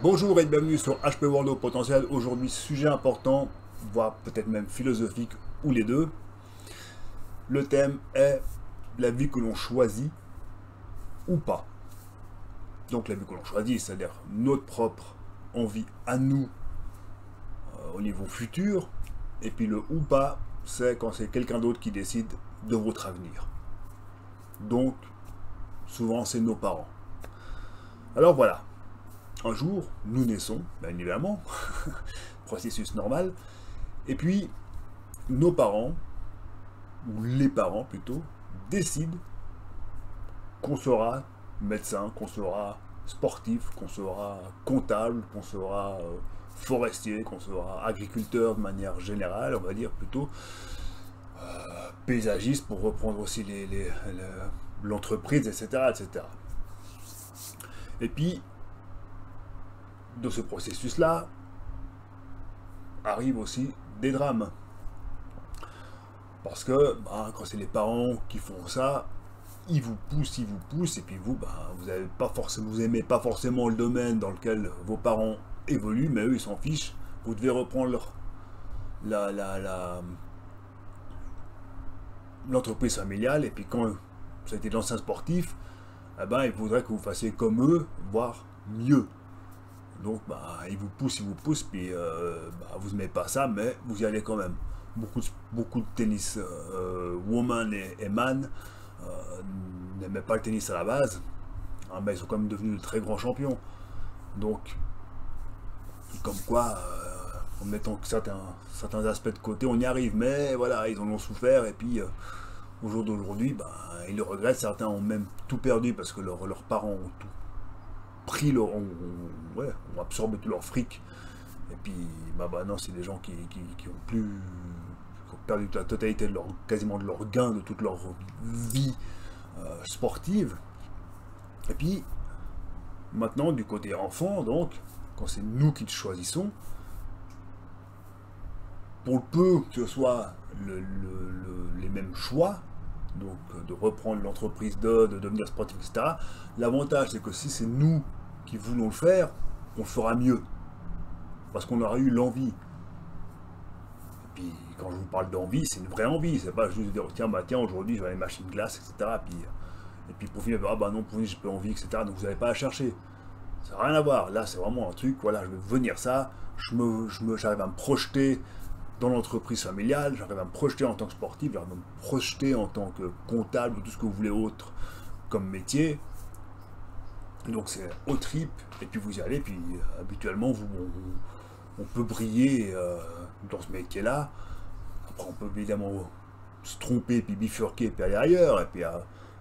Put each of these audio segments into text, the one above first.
Bonjour et bienvenue sur HP World au potentiel. Aujourd'hui, sujet important, voire peut-être même philosophique, ou les deux. Le thème est la vie que l'on choisit ou pas. Donc la vie que l'on choisit, c'est-à-dire notre propre envie à nous euh, au niveau futur. Et puis le ou pas, c'est quand c'est quelqu'un d'autre qui décide de votre avenir. Donc, souvent, c'est nos parents. Alors voilà, un jour, nous naissons, bien évidemment, processus normal, et puis nos parents, ou les parents plutôt, décident qu'on sera médecin, qu'on sera sportif, qu'on sera comptable, qu'on sera euh, forestier, qu'on sera agriculteur de manière générale, on va dire plutôt euh, paysagiste pour reprendre aussi l'entreprise, etc., etc. Et puis, de ce processus-là, arrivent aussi des drames. Parce que bah, quand c'est les parents qui font ça, ils vous poussent, ils vous poussent, et puis vous, bah, vous avez pas forcément, vous aimez pas forcément le domaine dans lequel vos parents évoluent, mais eux ils s'en fichent. Vous devez reprendre leur, la, la, l'entreprise familiale, et puis quand vous êtes l'ancien sportif, eh ben, ils voudraient que vous fassiez comme eux, voire mieux. Donc, bah, il vous pousse, il vous pousse, puis euh, bah, vous n'aimez pas ça, mais vous y allez quand même. Beaucoup, beaucoup de tennis euh, woman et, man euh, n'aimaient pas le tennis à la base, hein, mais ils sont quand même devenus de très grands champions. Donc, comme quoi, en mettant certains, certains aspects de côté, on y arrive, mais voilà, ils en ont souffert, et puis au jour d'aujourd'hui, bah, ils le regrettent, certains ont même tout perdu parce que leurs parents ont tout pris leur, on, absorbe tout leur fric. Et puis, bah, bah non, c'est des gens qui, ont plus, perdu la totalité de leur, quasiment de leur gain de toute leur vie euh, sportive. Et puis, maintenant, du côté enfant, donc, quand c'est nous qui choisissons, pour le peu que ce soit les mêmes choix, donc de reprendre l'entreprise de, de devenir sportif, etc. L'avantage, c'est que si c'est nous qui voulons le faire, on le fera mieux. Parce qu'on aura eu l'envie. Et puis, quand je vous parle d'envie, c'est une vraie envie. C'est pas juste dire, tiens, bah, tiens, aujourd'hui, je vais aller machine glace, etc. Puis, et puis, pour finir, ah bah non, pour finir, j'ai pas envie, etc. Donc, vous n'avez pas à chercher. Ça n'a rien à voir. Là, c'est vraiment un truc, voilà, je vais venir ça. Je me, je me, j'arrive à me projeter dans l'entreprise familiale, j'arrive à me projeter en tant que sportif, j'arrive à me projeter en tant que comptable ou tout ce que vous voulez autre comme métier. Donc c'est au trip, et puis vous y allez, puis euh, habituellement vous, on, peut briller euh, dans ce métier-là. Après on peut évidemment se tromper, puis bifurquer, puis aller ailleurs, et puis euh,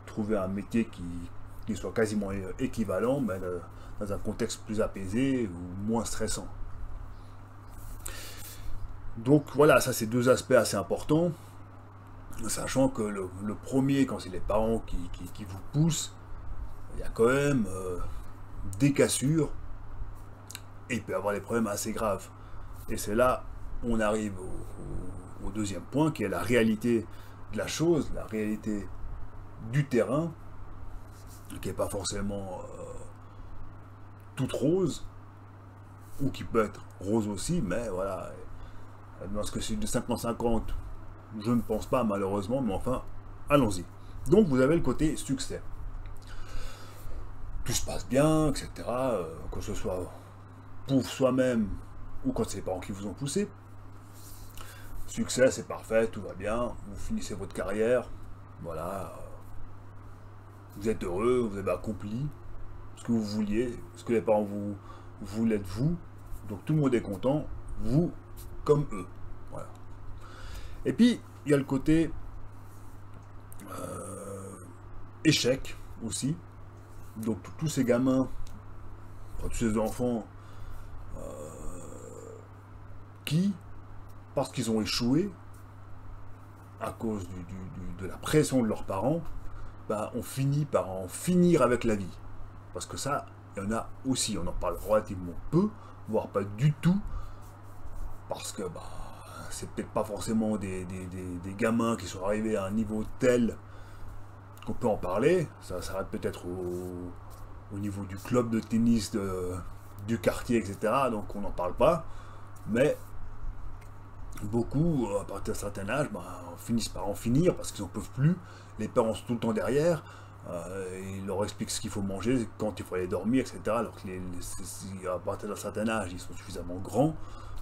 trouver un métier qui, soit quasiment équivalent, mais dans un contexte plus apaisé ou moins stressant. Donc voilà, ça c'est deux aspects assez importants, sachant que le, premier, quand c'est les parents qui vous poussent, il y a quand même euh, des cassures et il peut y avoir des problèmes assez graves. Et c'est là on arrive au, deuxième point qui est la réalité de la chose, la réalité du terrain, qui n'est pas forcément euh, toute rose, ou qui peut être rose aussi, mais voilà, dans ce que c'est de 50-50, je ne pense pas malheureusement, mais enfin, allons-y. Donc vous avez le côté succès tout se passe bien, etc. Euh, que ce soit pour soi-même ou quand c'est les parents qui vous ont poussé. Succès, c'est parfait, tout va bien, vous finissez votre carrière, voilà. Vous êtes heureux, vous avez accompli ce que vous vouliez, ce que les parents vous voulaient de vous. Donc tout le monde est content, vous comme eux. Voilà. Et puis, il y a le côté euh, échec aussi. Donc tous ces gamins, tous ces enfants euh, qui, parce qu'ils ont échoué, à cause de la pression de leurs parents, bah, ont fini par en finir avec la vie. Parce que ça, il y en a aussi, on en parle relativement peu, voire pas du tout, parce que bah, c'est peut-être pas forcément des, gamins qui sont arrivés à un niveau tel on peut en parler. Ça s'arrête peut-être au, niveau du club de tennis du quartier, etc. Donc on n'en parle pas. Mais beaucoup, à partir d'un certain âge, bah, finissent par en finir parce qu'ils n'en peuvent plus. Les parents sont tout le temps derrière. Euh, ils leur expliquent ce qu'il faut manger, quand il faut aller dormir, etc. Alors que les, à partir d'un certain âge, ils sont suffisamment grands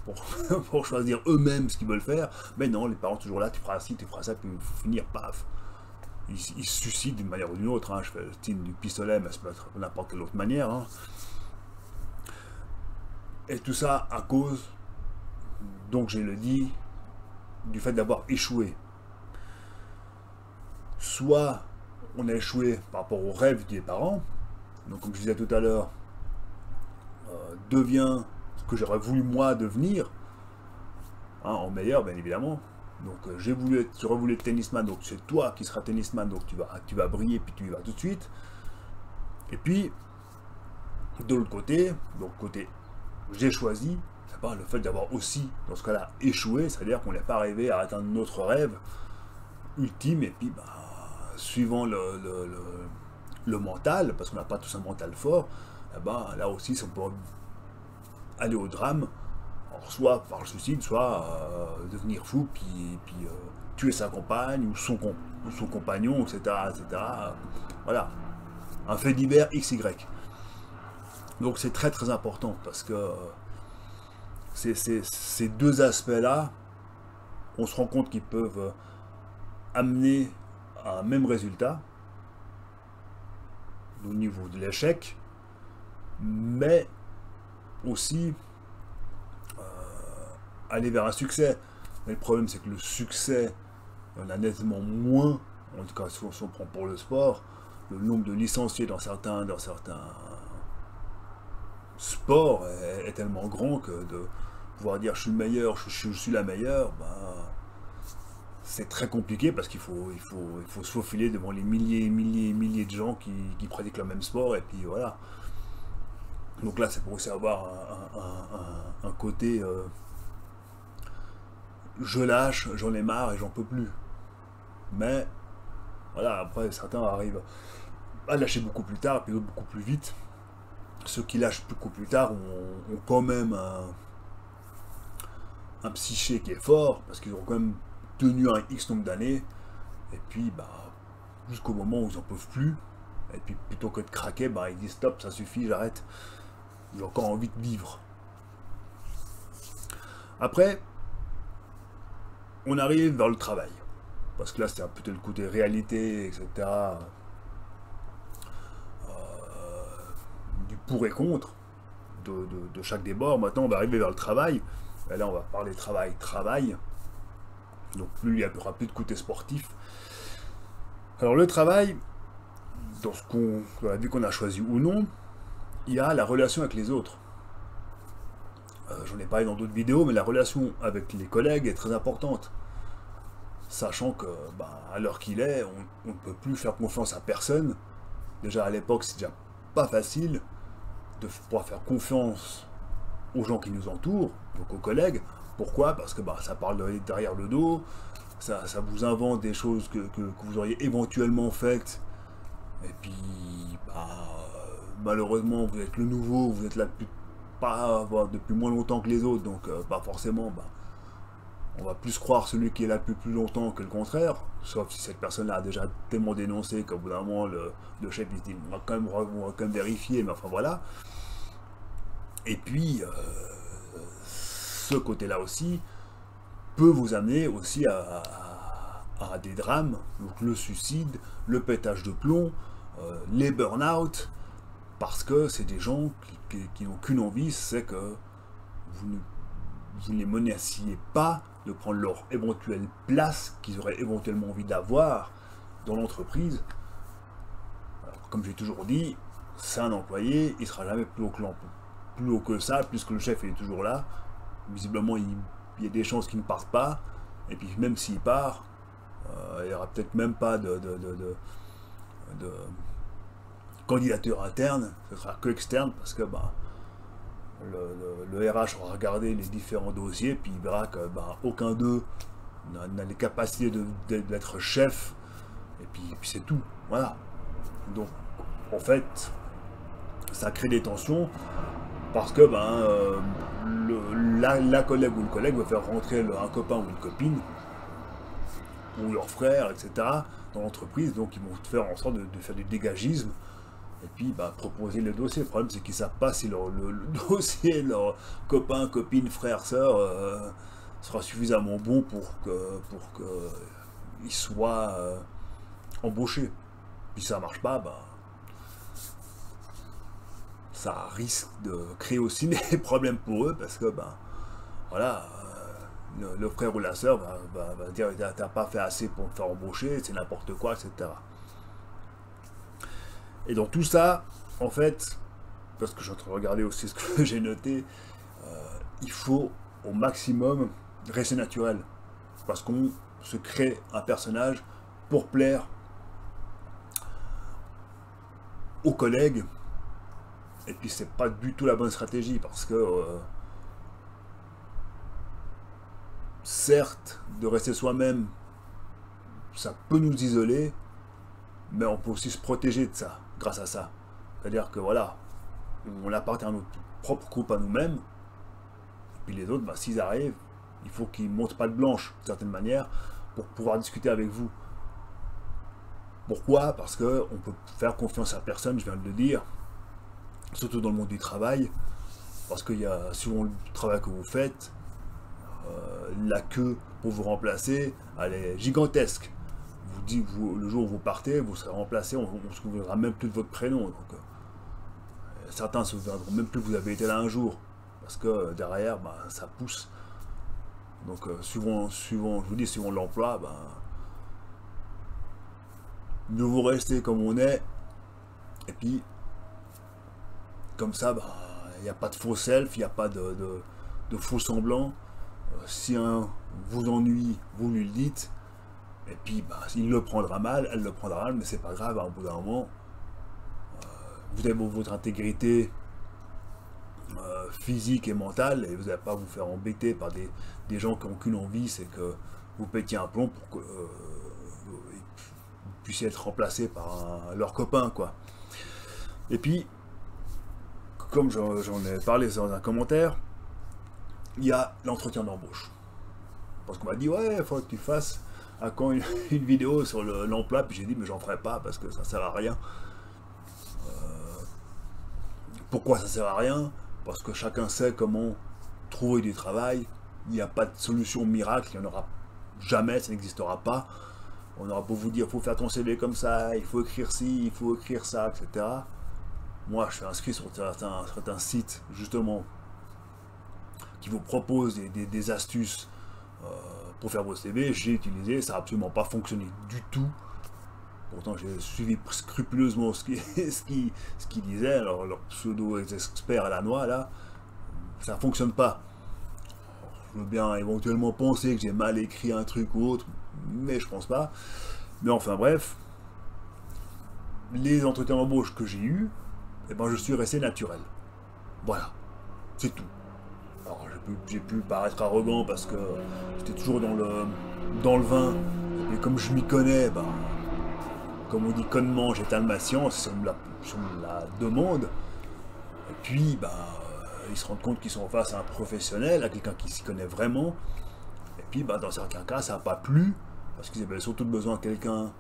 pour, choisir eux-mêmes ce qu'ils veulent faire. Mais non, les parents toujours là, tu feras ci, tu feras ça, puis finir, paf. Ils, se suicident d'une manière ou d'une autre. Hein. Je fais le signe du pistolet, mais ça peut être n'importe quelle autre manière. Hein. Et tout ça à cause, donc je le dis, du fait d'avoir échoué. Soit on a échoué par rapport aux rêves des parents, donc comme je disais tout à l'heure, euh, devient ce que j'aurais voulu moi devenir, hein, en meilleur bien évidemment. Donc euh, j'ai voulu j'aurais voulu être tennisman, donc c'est toi qui seras tennisman, donc tu vas, tu vas briller, puis tu y vas tout de suite. Et puis, de l'autre côté, donc côté j'ai choisi, c'est pas le fait d'avoir aussi, dans ce cas-là, échoué, c'est-à-dire qu'on n'est pas arrivé à atteindre notre rêve ultime, et puis, bah, suivant le, mental, parce qu'on n'a pas tous un mental fort, eh ben, là aussi, ça peut aller au drame, soit par le suicide, soit euh, devenir fou, puis, puis euh, tuer sa compagne, ou son, son compagnon, etc., etc. Voilà. Un fait divers XY. Donc c'est très très important parce que euh, ces deux aspects-là, on se rend compte qu'ils peuvent amener à un même résultat au niveau de l'échec, mais aussi aller vers un succès. Mais le problème, c'est que le succès, on a nettement moins, en tout cas si on, prend pour le sport, le nombre de licenciés dans certains, dans certains sport est, tellement grand que de pouvoir dire je suis le meilleur, je, suis la meilleure, ben, c'est très compliqué parce qu'il faut, il faut, il faut se faufiler devant les milliers et milliers et milliers de gens qui, pratiquent le même sport et puis voilà. Donc là, c'est pour aussi avoir un, côté euh, je lâche, j'en ai marre et j'en peux plus. Mais voilà, après certains arrivent à lâcher beaucoup plus tard, puis d'autres beaucoup plus vite ceux qui lâchent beaucoup plus tard ont, quand même un, psyché qui est fort, parce qu'ils ont quand même tenu un X nombre d'années, et puis bah, jusqu'au moment où ils n'en peuvent plus, et puis plutôt que de craquer, bah, ils disent stop, ça suffit, j'arrête, j'ai encore envie de vivre. Après, on arrive vers le travail, parce que là c'est un peu le côté réalité, etc. pour et contre de, chaque débat. Maintenant, on va arriver vers le travail. Et là, on va parler travail, travail. Donc, plus il n'y aura plus de côté sportif. Alors, le travail, dans ce qu'on, qu'on a choisi ou non, il y a la relation avec les autres. Euh, j'en ai parlé dans d'autres vidéos, mais la relation avec les collègues est très importante. Sachant que, bah, à l'heure qu'il est, on ne peut plus faire confiance à personne. Déjà à l'époque, c'est déjà pas facile de pouvoir faire confiance aux gens qui nous entourent, donc aux collègues. Pourquoi? Parce que bah, ça parle derrière le dos, ça, vous invente des choses que, vous auriez éventuellement faites, et puis bah, malheureusement vous êtes le nouveau, vous êtes là depuis, pas, depuis moins longtemps que les autres, donc euh, pas forcément, bah, on va plus croire celui qui est là depuis plus longtemps que le contraire, sauf si cette personne-là a déjà tellement dénoncé qu'au bout d'un moment, le, chef il se dit on va, quand même, quand même vérifier, mais enfin voilà. Et puis, euh, ce côté-là aussi peut vous amener aussi à, des drames, donc le suicide, le pétage de plomb, euh, les burn-out, parce que c'est des gens qui, n'ont qu'une envie, c'est que vous ne, les menaciez pas de prendre leur éventuelle place qu'ils auraient éventuellement envie d'avoir dans l'entreprise. Comme j'ai toujours dit, c'est un employé, il sera jamais plus haut, que plus haut que ça, puisque le chef est toujours là. Visiblement, il, y a des chances qu'il ne parte pas. Et puis même s'il part, euh, il n'y aura peut-être même pas de, candidature interne, ce sera que externe, parce que bah, le, RH aura regardé les différents dossiers, puis il verra que bah, aucun d'eux n'a les capacités d'être chef, et puis, c'est tout. Voilà. Donc, en fait, ça crée des tensions, Parce que ben, euh, la, collègue ou le collègue va faire rentrer un copain ou une copine, ou leur frère, etc., dans l'entreprise, donc ils vont faire en sorte de, faire du dégagisme, et puis bah, proposer le dossier. Le problème, c'est qu'ils ne savent pas si leur, le, dossier, leur copain, copine, frère, soeur, euh, sera suffisamment bon pour que pour que soient euh, embauchés. Puis ça marche pas, bah, ça risque de créer aussi des problèmes pour eux parce que ben voilà euh, le, frère ou la soeur va, dire t'as pas fait assez pour me faire embaucher c'est n'importe quoi etc et donc tout ça en fait parce que je suis en train de regarder aussi ce que j'ai noté euh, il faut au maximum rester naturel. Parce qu'on se crée un personnage pour plaire aux collègues. Et puis c'est pas du tout la bonne stratégie parce que euh, certes, de rester soi-même, ça peut nous isoler, mais on peut aussi se protéger de ça, à ça. C'est-à-dire que voilà, on appartient à notre propre groupe à nous-mêmes, puis les autres, bah, s'ils arrivent, il faut qu'ils montent pas de blanche, d'une certaine manière, pour pouvoir discuter avec vous. Pourquoi? Parce qu'on peut faire confiance à personne, je viens de le dire, surtout dans le monde du travail, parce qu'il y a souvent le travail que vous faites, euh, la queue pour vous remplacer, elle est gigantesque. Vous dites, vous, le jour où vous partez, vous serez remplacé, on ne se souviendra même plus de votre prénom. Donc, euh, certains se souviendront même plus que vous avez été là un jour, parce que derrière, bah, ça pousse. Donc, euh, suivant, suivant, je vous dis, suivant l'emploi, bah, nous vous restez comme on est, et puis comme ça, il bah, n'y a pas de faux self, il n'y a pas de, faux semblant. Euh, si un vous ennuie, vous lui le dites. Et puis, bah, il le prendra mal, elle le prendra mal, mais c'est pas grave, au bout d'un moment, euh, vous avez votre intégrité euh, physique et mentale, et vous n'allez pas vous faire embêter par des, gens qui n'ont qu'une envie, c'est que vous pétiez un plomb pour que vous puissiez être remplacé par leur copain, quoi. Et puis, comme j'en ai parlé dans un commentaire, il y a l'entretien d'embauche. Parce qu'on m'a dit, ouais, il faut que tu fasses à quand une, vidéo sur l'emploi, puis j'ai dit, mais j'en ferai pas parce que ça sert à rien. Euh, pourquoi ça sert à rien? Parce que chacun sait comment trouver du travail. Il n'y a pas de solution miracle, il n'y en aura jamais, ça n'existera pas. On aura beau vous dire, il faut faire ton CV comme ça, il faut écrire ci, il faut écrire ça, etc. Moi, je suis inscrit sur certains, sites, justement, qui vous proposent des, astuces euh, pour faire vos CV. J'ai utilisé, ça n'a absolument pas fonctionné du tout. Pourtant, j'ai suivi scrupuleusement ce qu'ils qui, ce qui disaient. Alors, leur pseudo-expert à la noix, là, ça ne fonctionne pas. je veux bien éventuellement penser que j'ai mal écrit un truc ou autre, mais je pense pas. Mais enfin, bref, les entretiens d'embauche que j'ai eus, eh ben, je suis resté naturel. Voilà, c'est tout. J'ai pu, paraître arrogant parce que j'étais toujours dans le, dans le vin, et comme je m'y connais, ben, comme on dit connement, j'étale ma science, si on me la, demande, et puis ben, ils se rendent compte qu'ils sont face à un professionnel, à quelqu'un qui s'y connaît vraiment, et puis ben, dans certains cas ça n'a pas plu, parce qu'ils avaient surtout besoin de quelqu'un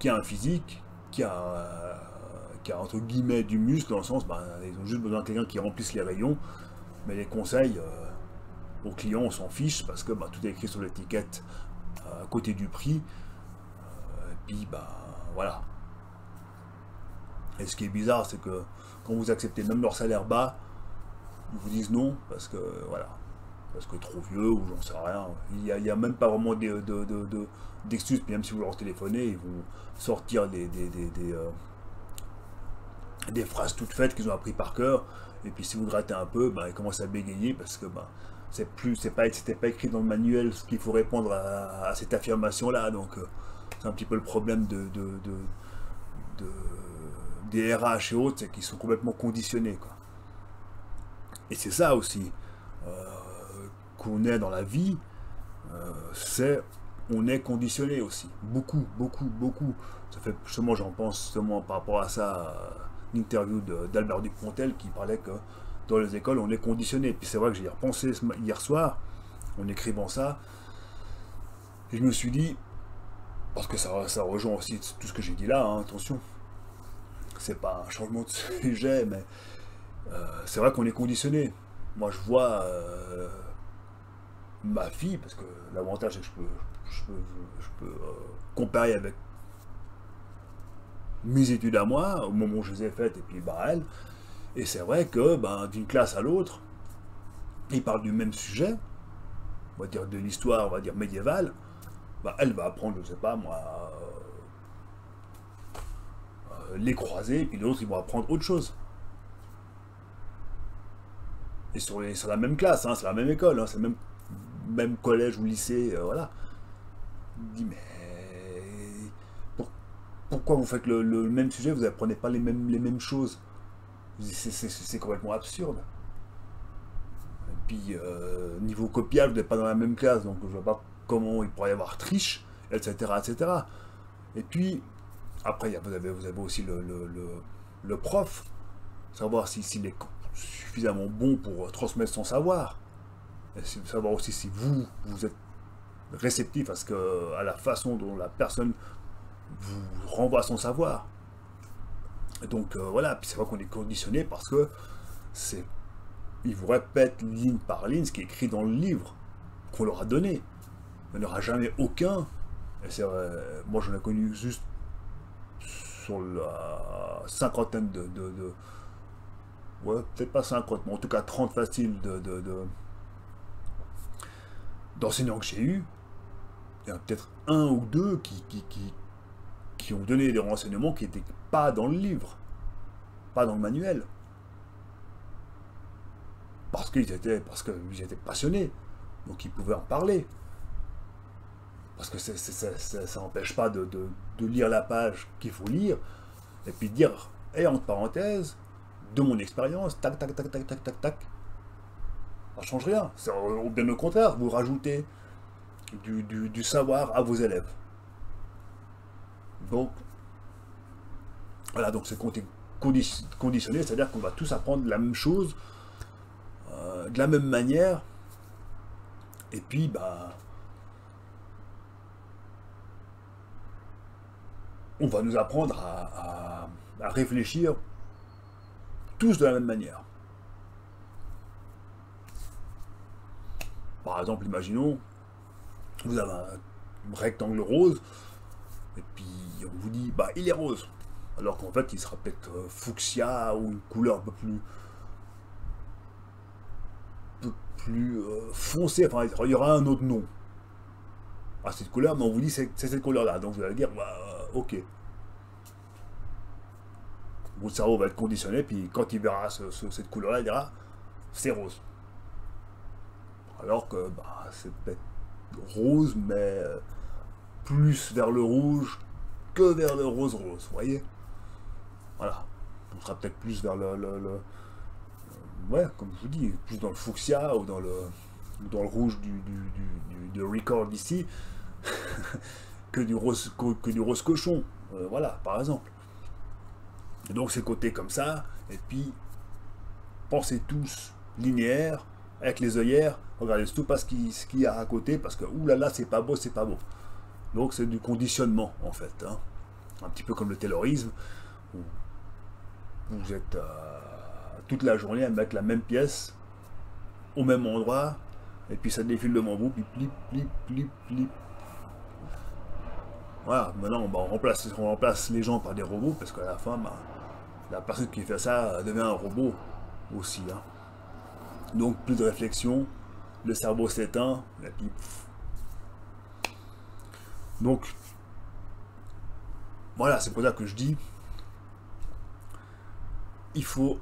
qui a un physique, qui a qui a entre guillemets du muscle, dans le sens, bah, ils ont juste besoin de quelqu'un qui remplisse les rayons, mais les conseils euh, aux clients, on s'en fiche, parce que bah, tout est écrit sur l'étiquette euh, à côté du prix, euh, et puis bah voilà. Et ce qui est bizarre, c'est que quand vous acceptez même leur salaire bas, ils vous disent non, parce que voilà, parce que trop vieux ou j'en sais rien. Il n'y a, même pas vraiment d'excuses, de, même si vous leur téléphonez, ils vont sortir des, des, des phrases toutes faites qu'ils ont appris par cœur. Et puis si vous grattez un peu, bah, ils commencent à bégayer parce que bah, c'est plus, c'est pas, c'était pas écrit dans le manuel ce qu'il faut répondre à, cette affirmation-là. Donc euh, c'est un petit peu le problème de, de, des RH et autres, c'est qu'ils sont complètement conditionnés. Et c'est ça aussi euh, qu'on est dans la vie, euh, c'est on est conditionné aussi. Beaucoup, beaucoup, beaucoup. Ça fait justement, j'en pense justement par rapport à ça interview d'Albert Dupontel qui parlait que dans les écoles, on est conditionné. Puis c'est vrai que j'y ai repensé hier soir, en écrivant ça. Et je me suis dit, parce que ça, ça rejoint aussi tout ce que j'ai dit là, hein, attention. C'est pas un changement de sujet, mais euh, c'est vrai qu'on est conditionné. Moi, je vois euh, ma fille, parce que l'avantage, c'est que je peux, je peux, euh, comparer avec mes études à moi, au moment où je les ai faites, et puis bah, elle. Et c'est vrai que ben, d'une classe à l'autre, ils parlent du même sujet, on va dire de l'histoire, on va dire médiévale, bah, elle va apprendre, je sais pas moi, euh, les croisés, puis l'autre, ils vont apprendre autre chose. Et sur, les, sur la même classe, hein, c'est la même école, hein, c'est le même, même collège ou lycée, euh, voilà. Mais pourquoi vous faites le, même sujet, vous n'apprenez pas les mêmes, les mêmes choses C'est complètement absurde. Et puis, euh, niveau copiage, vous n'êtes pas dans la même classe, donc je vois pas comment il pourrait y avoir triche, etc. etc. Et puis, après, vous avez, aussi le, le, prof, savoir s'il si, est suffisamment bon pour transmettre son savoir. Et savoir aussi si vous, vous êtes réceptif à, ce que, à la façon dont la personne vous renvoie son savoir. Donc euh, voilà, puis c'est vrai qu'on est conditionné parce que c'est. Il vous répète ligne par ligne ce qui est écrit dans le livre qu'on leur a donné. Il n'y aura jamais aucun. Et c'est moi j'en ai connu juste sur la cinquantaine de. ouais, peut-être pas 50, mais en tout cas 30 faciles de, d'enseignants que j'ai eu. Il y en a peut-être un ou deux qui ont donné des renseignements qui n'étaient pas dans le livre, pas dans le manuel. Parce qu'ils étaient, parce qu'ils étaient passionnés, donc ils pouvaient en parler. Parce que ça n'empêche pas de, lire la page qu'il faut lire, et puis dire, et entre parenthèses, de mon expérience, tac, tac, tac, tac, tac, tac, tac. Ça ne change rien. Bien au contraire, vous rajoutez du savoir à vos élèves. Donc, voilà, donc c'est conditionné, c'est-à-dire qu'on va tous apprendre la même chose, euh, de la même manière, et puis, bah, on va nous apprendre à, réfléchir tous de la même manière. Par exemple, imaginons, vous avez un rectangle rose, et puis on vous dit, bah il est rose. Alors qu'en fait, il sera peut-être euh, fuchsia ou une couleur un peu plus, peu plus euh, foncée. Enfin, il y aura un autre nom à cette couleur, mais on vous dit c'est cette couleur-là. Donc vous allez dire, bah, euh, ok. Votre cerveau va être conditionné, puis quand il verra cette couleur-là, il dira, c'est rose. Alors que bah, c'est peut-être rose, mais plus vers le rouge que vers le rose-rose, vous voyez Voilà. On sera peut-être plus vers le, le, Ouais, comme je vous dis, plus dans le fuchsia ou dans le, dans le rouge du, du, du, record ici que, du rose, que, du rose cochon. Euh, voilà, par exemple. donc c'est côté comme ça, et puis pensez tous linéaire, avec les œillères, regardez tout pas ce qu'il y a à côté, parce que oulala, c'est pas beau, c'est pas beau. Donc c'est du conditionnement en fait. Hein. Un petit peu comme le taylorisme, où vous êtes euh, toute la journée à mettre la même pièce au même endroit, et puis ça défile devant vous, puis plip, plip, plip, plip. Voilà, maintenant on, remplace, on remplace les gens par des robots, parce qu'à la fin, bah, la personne qui fait ça devient un robot aussi. Hein. Donc plus de réflexion, le cerveau s'éteint, et puis donc, voilà, c'est pour ça que je dis, il faut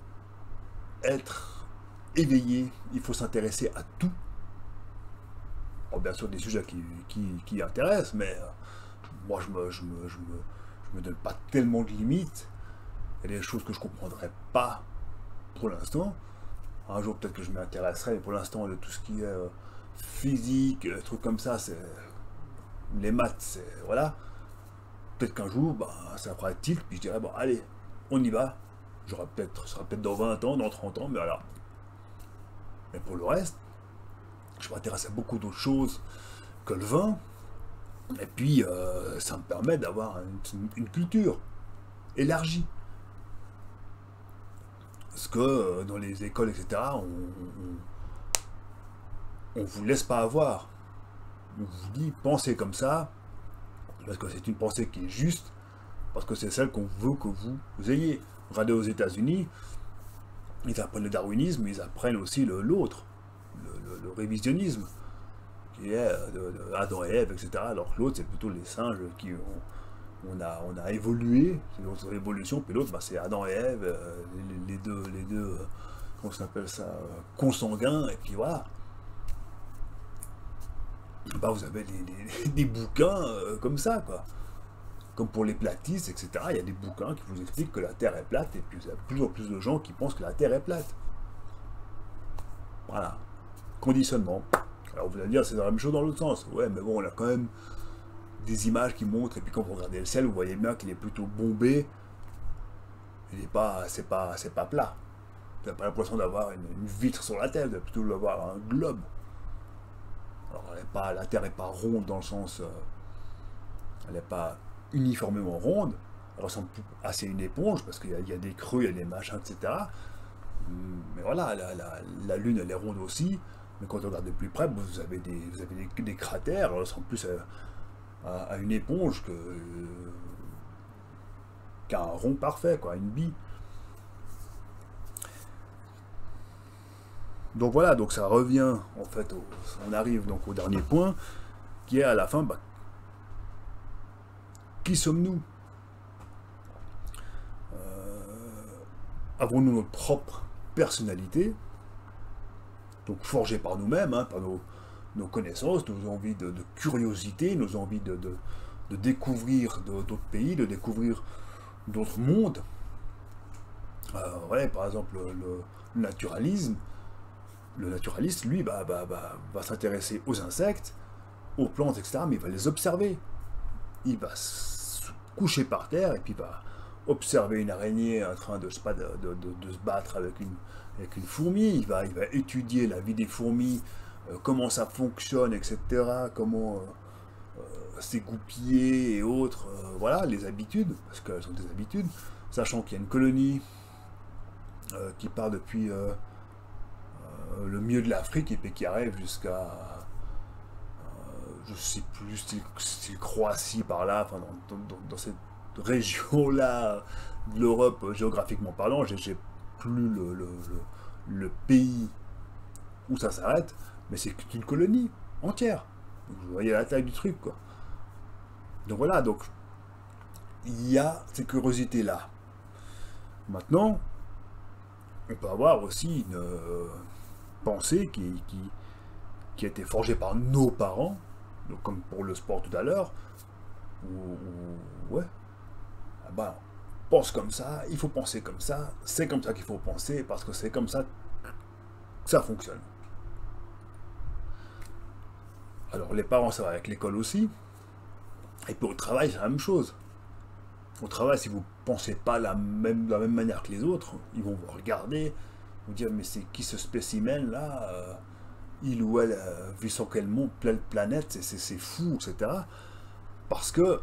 être éveillé, il faut s'intéresser à tout. bien sûr, des sujets qui, intéressent, mais euh, moi, je me, je, me, donne pas tellement de limites. Il y a des choses que je ne comprendrai pas pour l'instant. Un jour, peut-être que je m'intéresserai, mais pour l'instant, tout ce qui est euh, physique, trucs comme ça, c'est les maths. Voilà. Peut-être qu'un jour, bah, ça fera tilt, puis je dirais, bon, allez, on y va. J'aurai peut-être, sera peut-être dans 20 ans, dans 30 ans, mais voilà. Mais pour le reste, je m'intéresse à beaucoup d'autres choses que le vin. Et puis, euh, ça me permet d'avoir une, culture élargie. Parce que euh, dans les écoles, etc., on, on, vous laisse pas avoir. On vous dit, pensez comme ça, parce que c'est une pensée qui est juste, parce que c'est celle qu'on veut que vous ayez. Regardez aux États-Unis, ils apprennent le darwinisme, ils apprennent aussi l'autre, le, révisionnisme, qui est euh, Adam et Ève, etc. Alors que l'autre, c'est plutôt les singes qui ont, on a, on a évolué, c'est notre évolution, puis l'autre, bah, c'est Adam et Ève, euh, les, deux, les deux, euh, s'appelle ça, consanguins, et puis voilà. Bah, vous avez des, bouquins comme ça, quoi. Comme pour les platistes, etc. Il y a des bouquins qui vous expliquent que la Terre est plate, et puis il y a plus en plus de gens qui pensent que la Terre est plate. Voilà. Conditionnement. Alors vous allez dire, c'est la même chose dans l'autre sens. Ouais, mais bon, on a quand même des images qui montrent, et puis quand vous regardez le ciel, vous voyez bien qu'il est plutôt bombé. Il n'est pas, c'est pas, c'est pas plat. Vous n'avez pas l'impression d'avoir une, vitre sur la Terre, vous avez plutôt d'avoir un globe. Alors la Terre n'est pas ronde dans le sens, euh, elle n'est pas uniformément ronde. Elle ressemble assez à une éponge parce qu'il y, a des creux, il y a des machins, etc. Mais voilà, la, Lune, elle est ronde aussi. Mais quand on regarde de plus près, vous avez des, cratères, elle ressemble plus à, une éponge qu'à un rond parfait, quoi, une bille. Donc voilà, donc ça revient, en fait, on arrive donc au dernier point, qui est à la fin, bah, qui sommes-nous? Euh, Avons-nous notre propre personnalité, donc forgée par nous-mêmes, hein, par nos, connaissances, nos envies de, curiosité, nos envies de, découvrir d'autres pays, de découvrir d'autres mondes. Euh, par exemple, le, naturalisme. Le naturaliste, lui, bah, bah, bah, va s'intéresser aux insectes, aux plantes, etc., mais il va les observer. Il va couché par terre et puis va observer une araignée en train de, se battre avec une, fourmi, il va, étudier la vie des fourmis, euh, comment ça fonctionne, etc., comment euh, euh, s'égoupiller et autres, voilà, les habitudes, parce qu'elles sont des habitudes, sachant qu'il y a une colonie qui part depuis le milieu de l'Afrique et puis qui arrive jusqu'à je sais plus, style, Croatie par là, enfin, dans, cette région-là de l'Europe, euh, géographiquement parlant, j'ai plus le, pays où ça s'arrête, mais c'est une colonie entière. vous voyez la taille du truc, quoi. Donc voilà, donc il y a ces curiosités-là. Maintenant, on peut avoir aussi une euh, pensée qui, qui, a été forgée par nos parents, comme pour le sport tout à l'heure, ouais, ah bah, pense comme ça, il faut penser comme ça, c'est comme ça qu'il faut penser, parce que c'est comme ça que ça fonctionne. Alors les parents, ça va avec l'école aussi, et puis au travail, c'est la même chose. Au travail, si vous pensez pas la même, de la même manière que les autres, ils vont vous regarder, vous dire mais c'est qui ce spécimen là euh, il ou elle euh, vit sur quel monde, pleine planète, c'est fou, etc. Parce que euh,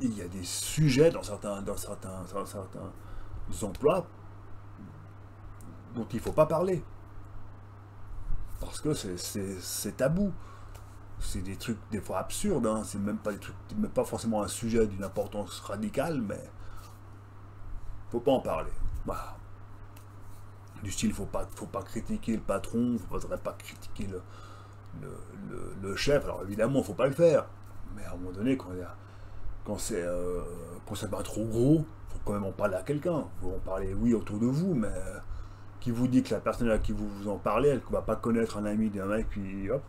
il y a des sujets dans certains, dans certains, certains emplois dont il ne faut pas parler. Parce que c'est tabou. C'est des trucs des fois absurdes, hein. c'est même pas des trucs, même pas forcément un sujet d'une importance radicale, mais faut pas en parler. Voilà du style, faut pas, faut pas critiquer le patron, faut faudrait pas critiquer le, le, chef. Alors évidemment, faut pas le faire. Mais à un moment donné, quand, c'est euh, pas trop gros, faut quand même en parler à quelqu'un. Faut en parler, oui, autour de vous, mais qui vous dit que la personne à qui vous, vous en parlez, elle ne va pas connaître un ami d'un mec, puis hop,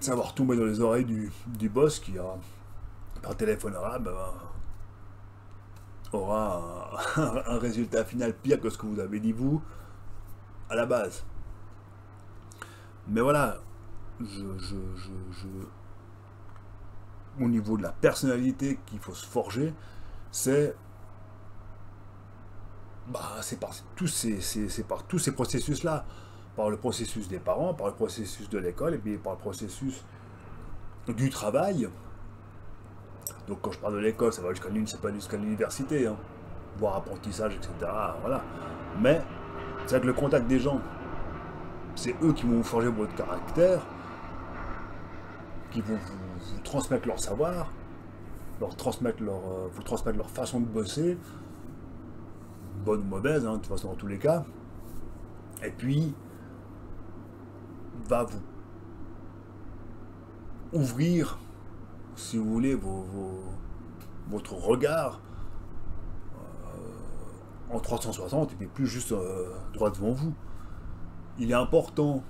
savoir tomber dans les oreilles du, du boss qui a par téléphone arabe, ben, aura un, résultat final pire que ce que vous avez dit vous à la base. Mais voilà, je, je, je, au niveau de la personnalité qu'il faut se forger, c'est bah, c'est par tous ces, c'est par tous ces processus-là, par le processus des parents, par le processus de l'école et puis par le processus du travail. Donc quand je parle de l'école, ça va jusqu'à l'université, hein, voire apprentissage, etc. Voilà. Mais c'est avec le contact des gens, c'est eux qui vont vous forger votre caractère, qui vont vous, transmettre leur savoir, leur transmettre leur, euh, vous transmettre leur façon de bosser, bonne ou mauvaise, hein, de toute façon dans tous les cas. Et puis, va vous ouvrir, si vous voulez, votre regard euh, en 360 et plus juste euh, droit devant vous. Il est important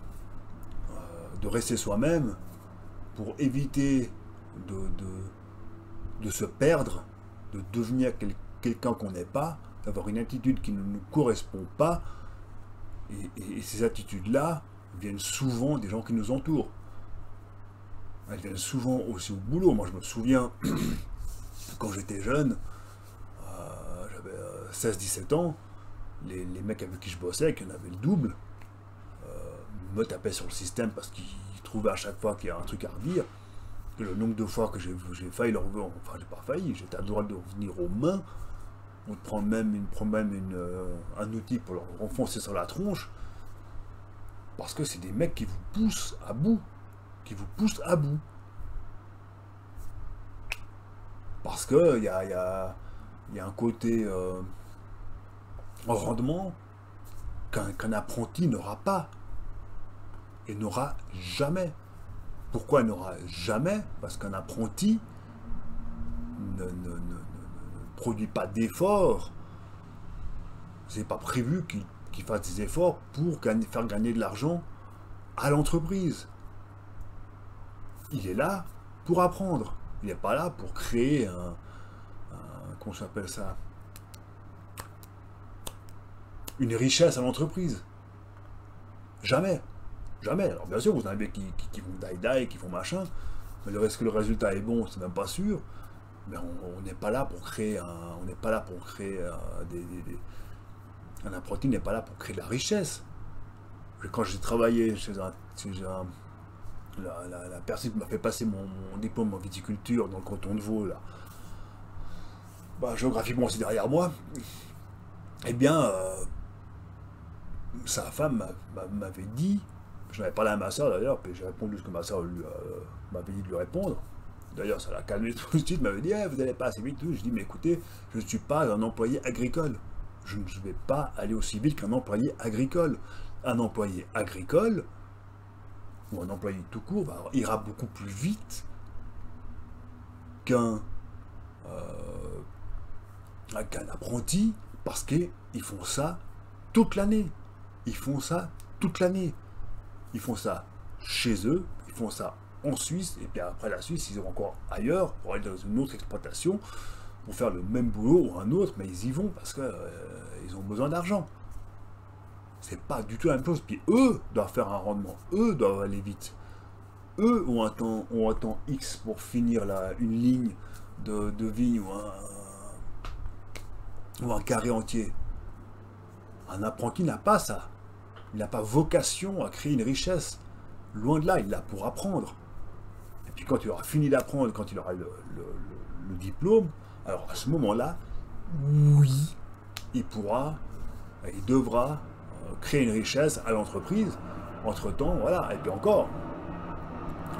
de rester soi-même, pour éviter de, de, se perdre, de devenir quelqu'un qu'on n'est pas, d'avoir une attitude qui ne nous correspond pas. Et, ces attitudes-là viennent souvent des gens qui nous entourent. Elles viennent souvent aussi au boulot. Moi, je me souviens, quand j'étais jeune, euh, j'avais 16-17 euh, ans, les, mecs avec qui je bossais, qui en avaient le double, euh, me tapaient sur le système parce qu'ils trouver à chaque fois qu'il y a un truc à redire. Le nombre de fois que j'ai failli leur enfin j'ai pas failli, j'étais à droit de revenir aux mains, ou de prendre même, même un outil pour leur enfoncer sur la tronche, parce que c'est des mecs qui vous poussent à bout, qui vous poussent à bout. Parce que il y a, y, y a, un côté euh, rendement qu'un apprenti n'aura pas n'aura jamais. Pourquoi n'aura jamais? Parce qu'un apprenti ne, produit pas d'efforts. C'est pas prévu qu'il fasse des efforts pour faire gagner de l'argent à l'entreprise. Il est là pour apprendre. Il n'est pas là pour créer un, un comment s'appelle ça? Une richesse à l'entreprise. Jamais. Jamais. Alors bien sûr, vous en avez qui, qui, vont die-die, qui font machin, mais est-ce que le résultat est bon, c'est même pas sûr. Mais on n'est pas là pour créer un. On n'est pas là pour créer euh, des, Un apprenti n'est pas là pour créer de la richesse. Quand j'ai travaillé chez un. La, personne qui m'a fait passer mon, diplôme en viticulture dans le canton de Vaud, là, bah, géographiquement c'est derrière moi, eh bien, euh, sa femme m'avait dit J'en avais parlé à ma soeur d'ailleurs, puis j'ai répondu ce que ma soeur euh, m'avait dit de lui répondre. D'ailleurs, ça l'a calmé tout de suite, m'avait dit eh, Vous n'allez pas assez vite. Je dis Mais écoutez, je ne suis pas un employé agricole. Je ne vais pas aller aussi vite qu'un employé agricole. Un employé agricole, ou un employé tout court, ira beaucoup plus vite qu'un euh, qu'un apprenti, parce qu'ils font ça toute l'année. Ils font ça toute l'année. Ils font ça chez eux, ils font ça en Suisse, et puis après la Suisse, ils vont encore ailleurs pour aller dans une autre exploitation pour faire le même boulot ou un autre, mais ils y vont parce qu'ils euh, ont besoin d'argent. C'est pas du tout la même chose. Puis eux doivent faire un rendement, eux doivent aller vite. Eux ont un temps, ont X pour finir une ligne de, de ou un, ou un carré entier. Un apprenti n'a pas ça. Il n'a pas vocation à créer une richesse. Loin de là, il l'a pour apprendre. Et puis quand il aura fini d'apprendre, quand il aura le, diplôme, alors à ce moment-là, oui, il pourra, il devra créer une richesse à l'entreprise. Entre-temps, voilà, et puis encore,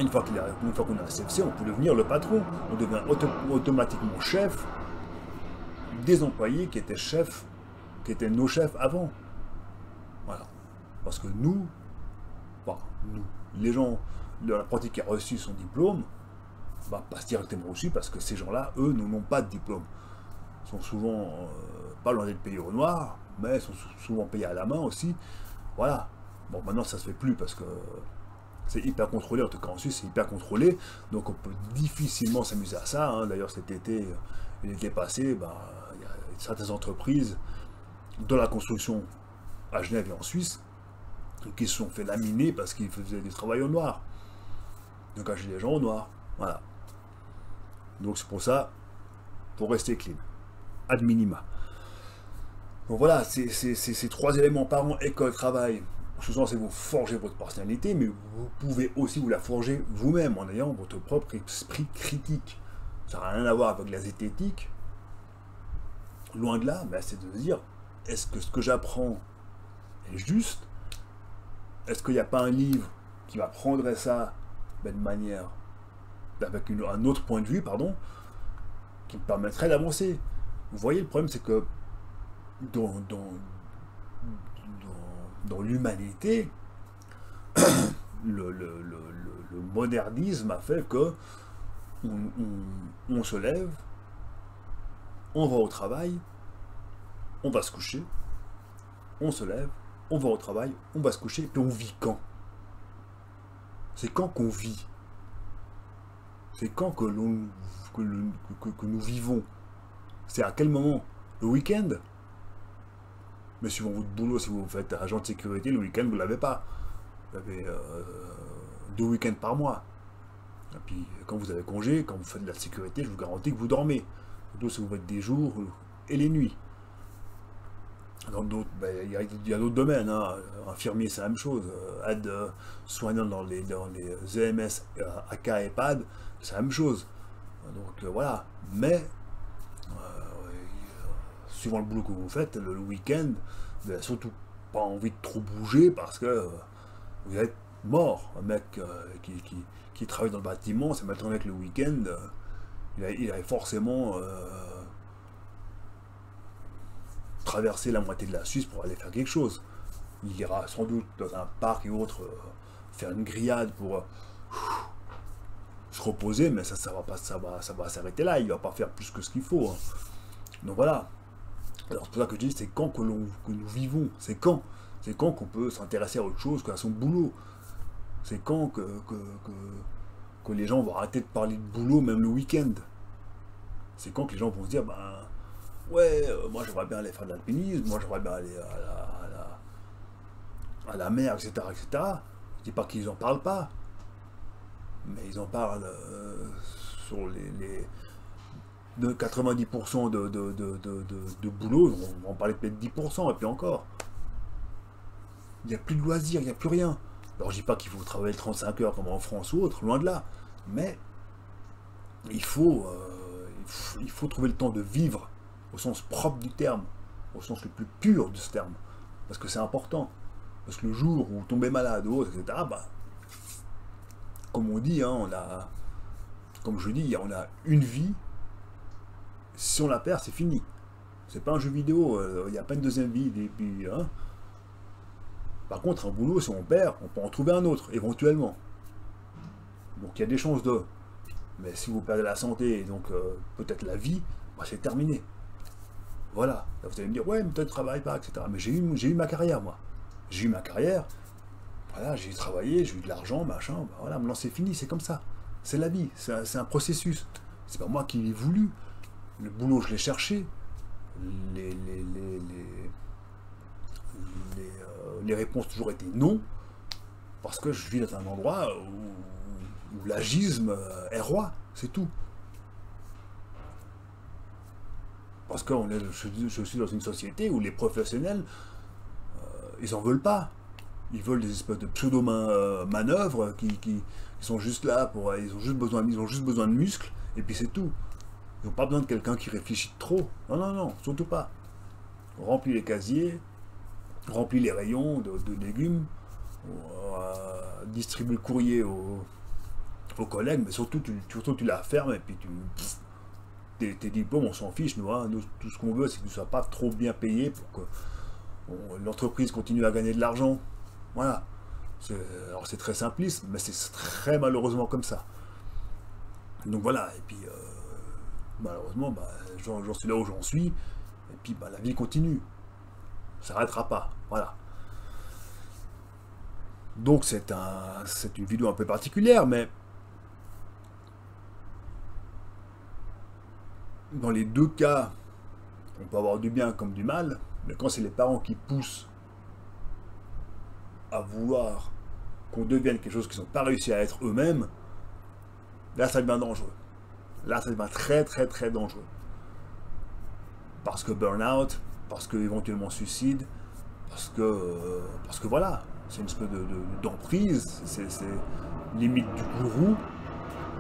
une fois qu'on a, a CFC, on peut devenir le patron. On devient automatiquement chef des employés qui étaient chefs, qui étaient nos chefs avant. Parce que nous, nous, les gens, l'apprenti qui a reçu son diplôme, bah, passe directement reçu parce que ces gens-là, eux, n'ont pas de diplôme. Ils sont souvent euh, pas loin d'être payés au noir, mais sont souvent payés à la main aussi. Voilà. Bon, maintenant, ça se fait plus parce que c'est hyper contrôlé, en tout cas en Suisse, c'est hyper contrôlé. Donc, on peut difficilement s'amuser à ça. Hein. D'ailleurs, cet été, euh, l'été passé, bah, il y a certaines entreprises de la construction à Genève et en Suisse qui se sont fait laminer parce qu'ils faisaient du travail au noir. Donc acheter des gens au noir. Voilà. Donc c'est pour ça, pour rester clean. Ad minima. Donc voilà, ces trois éléments par an, école, travail. Souvent, c'est vous forger votre personnalité, mais vous pouvez aussi vous la forger vous-même en ayant votre propre esprit critique. Ça n'a rien à voir avec la zététique. Loin de là, mais c'est de se dire, est-ce que ce que j'apprends est juste? Est-ce qu'il n'y a pas un livre qui va prendre ça d'une manière, avec un autre point de vue, pardon, qui me permettrait d'avancer? Vous voyez, le problème, c'est que dans, dans, l'humanité, le, modernisme a fait que on, se lève, on va au travail, on va se coucher, on se lève, on va au travail, on va se coucher, puis on vit quand? C'est quand qu'on vit? C'est quand que, que, nous vivons? C'est à quel moment? Le week-end? Mais suivant votre boulot, si vous faites agent de sécurité, le week-end, vous ne l'avez pas. Vous avez euh, deux week-ends par mois. Et puis, quand vous avez congé, quand vous faites de la sécurité, je vous garantis que vous dormez. Surtout si vous faites des jours et les nuits. Ben, il y a, d'autres domaines. Hein. Infirmier, c'est la même chose. Euh, aide euh, soignant dans les, dans les EMS, AK, EHPAD, c'est la même chose. Donc voilà. Mais suivant le boulot que vous faites, le, week-end, vous n'avez surtout pas envie de trop bouger parce que euh, vous êtes mort. Un mec euh, qui, travaille dans le bâtiment, c'est maintenant avec le week-end, euh, il, a, forcément traversé la moitié de la Suisse pour aller faire quelque chose. Il ira sans doute dans un parc et autre faire une grillade pour se reposer, mais ça, ça va pas, ça va, ça va s'arrêter là. Il va pas faire plus que ce qu'il faut. Hein. Donc voilà. Alors c'est pour ça que je dis, c'est quand que, nous vivons, c'est quand C'est quand qu'on peut s'intéresser à autre chose qu'à son boulot C'est quand que, que, les gens vont arrêter de parler de boulot même le week-end C'est quand que les gens vont se dire, ben ouais, euh, moi j'aimerais bien aller faire de l'alpinisme, moi j'aimerais bien aller à la, à la, mer, etc. etc. Je dis pas qu'ils en parlent pas, mais ils en parlent euh, sur les de 90% de, boulot, on en parler peut-être 10%, et puis encore. Il n'y a plus de loisirs, il n'y a plus rien. Alors je dis pas qu'il faut travailler 35 heures comme en France ou autre, loin de là. Mais il faut, euh, il faut, trouver le temps de vivre au sens propre du terme, au sens le plus pur de ce terme. Parce que c'est important. Parce que le jour où vous tombez malade ou autre, etc., bah, comme on dit, hein, on a, comme je dis, on a une vie si on la perd, c'est fini. C'est pas un jeu vidéo, euh, il n'y a pas une deuxième vie. Hein. Par contre, un boulot, si on perd, on peut en trouver un autre, éventuellement. Donc il y a des chances de. Mais si vous perdez la santé et donc euh, peut-être la vie, bah, c'est terminé. Voilà. vous allez me dire, ouais, mais ne travailles pas, etc. Mais j'ai eu, ma carrière, moi. J'ai eu ma carrière. Voilà, j'ai travaillé, j'ai eu de l'argent, machin. Bah, voilà, maintenant c'est fini, c'est comme ça. C'est la vie, c'est un, processus. C'est pas moi qui l'ai voulu le boulot, je l'ai cherché. Les, les, les, euh, réponses toujours étaient non, parce que je vis dans un endroit où, l'agisme est roi, c'est tout. Parce que je, suis dans une société où les professionnels, euh, ils en veulent pas. Ils veulent des espèces de pseudo-manœuvres qui, qui, sont juste là pour. Ils ont juste besoin, ils ont juste besoin de muscles, et puis c'est tout. Ils n'ont pas besoin de quelqu'un qui réfléchit trop. Non, non, non, surtout pas. Remplis les casiers, remplis les rayons de, légumes, euh, distribue le courrier aux, collègues, mais surtout tu, surtout tu la fermes et puis tu. Tes, tes diplômes, on s'en fiche, nous, hein. nous, tout ce qu'on veut, c'est que tu ne sois pas trop bien payé pour que l'entreprise continue à gagner de l'argent. Voilà. Alors c'est très simpliste, mais c'est très malheureusement comme ça. Donc voilà, et puis euh, malheureusement, bah, j'en suis là où j'en suis, et puis bah, la vie continue. Ça s'arrêtera pas. Voilà. Donc c'est un, une vidéo un peu particulière, mais dans les deux cas, on peut avoir du bien comme du mal, mais quand c'est les parents qui poussent à vouloir qu'on devienne quelque chose qu'ils n'ont pas réussi à être eux-mêmes, là ça devient dangereux. Là, ça devient très, très, très dangereux. Parce que burn-out, parce que éventuellement suicide, parce que, euh, parce que voilà, c'est une espèce d'emprise, de, c'est limite du gourou,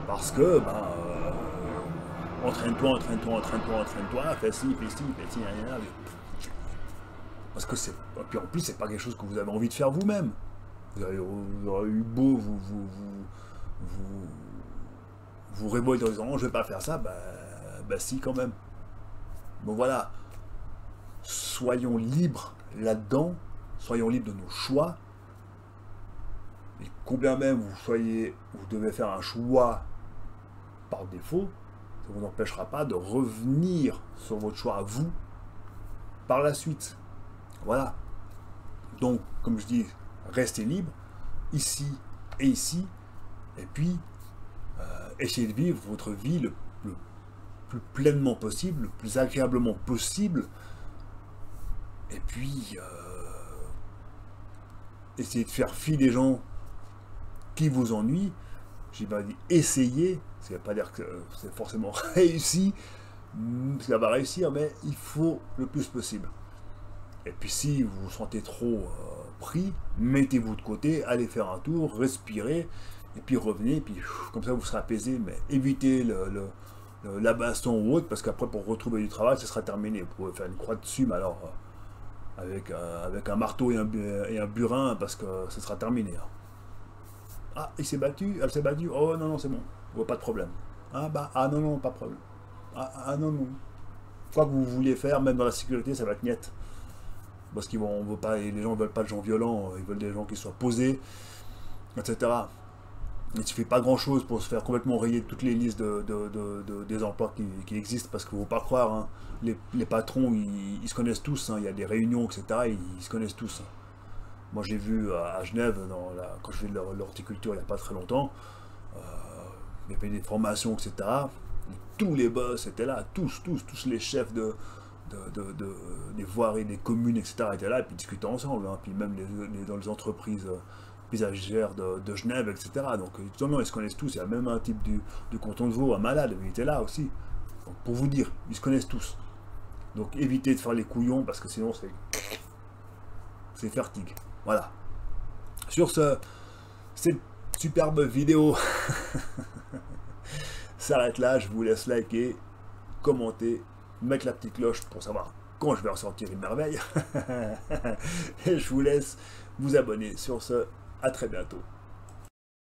parce que, ben, euh, entraîne-toi, entraîne-toi, entraîne-toi, entraîne-toi, fais ci, fais ci, fais ci, rien. Parce que c'est. Puis en plus, c'est pas quelque chose que vous avez envie de faire vous-même. Vous, avez, eu beau vous, vous, vous, vous, révolter en disant oh, je vais pas faire ça, bah, bah si quand même. Bon voilà. Soyons libres là-dedans, soyons libres de nos choix. Et combien même vous soyez, vous devez faire un choix par défaut, ça vous empêchera pas de revenir sur votre choix à vous par la suite. Voilà. Donc, comme je dis, restez libre, ici et ici, et puis essayez de vivre votre vie le, plus pleinement possible, le plus agréablement possible, et puis euh, essayez de faire fi des gens qui vous ennuient. J'ai pas dit essayez, ça ne pas dire que c'est forcément réussi, ça va réussir, mais il faut le plus possible. Et puis si vous vous sentez trop euh, pris, mettez-vous de côté, allez faire un tour, respirez, et puis revenez, et puis comme ça vous serez apaisé, mais évitez le, la baston ou autre, parce qu'après pour retrouver du travail, ce sera terminé. Vous pouvez faire une croix dessus, mais alors euh, avec, euh, avec un marteau et un, et un, burin, parce que ce sera terminé. Hein. Ah, il s'est battu, elle s'est battue, oh non, non, c'est bon, pas de problème. Ah bah, ah non, non, pas de problème. Ah, ah non, non. Quoi que vous vouliez faire, même dans la sécurité, ça va être niette parce qu'ils vont, veut pas, les gens ne veulent pas de gens violents, ils veulent des gens qui soient posés, etc. Il ne suffit pas grand chose pour se faire complètement rayer toutes les listes de, des emplois qui, existent, parce qu'il ne faut pas croire, hein. les, patrons, ils, se connaissent tous, hein. il y a des réunions, etc., ils, se connaissent tous. Moi j'ai vu à, Genève, quand je fais de l'horticulture il n'y a pas très longtemps, euh, il y avait des formations, etc., tous les boss étaient là, tous, tous, tous les chefs de, de, de, des voiries, des communes, etc. étaient là, et puis discutaient ensemble, hein. puis même les, dans les entreprises euh, paysagères de, Genève, etc. Donc, ils se connaissent tous. Il y a même un type du, du canton de Vaud, un malade, il était là aussi. pour vous dire, ils se connaissent tous. Donc, évitez de faire les couillons, parce que sinon, c'est. C'est fatigue. Voilà. Sur ce, cette superbe vidéo s'arrête là. Je vous laisse liker, commenter mettre la petite cloche pour savoir quand je vais ressortir une merveille. Et je vous laisse vous abonner. Sur ce, à très bientôt.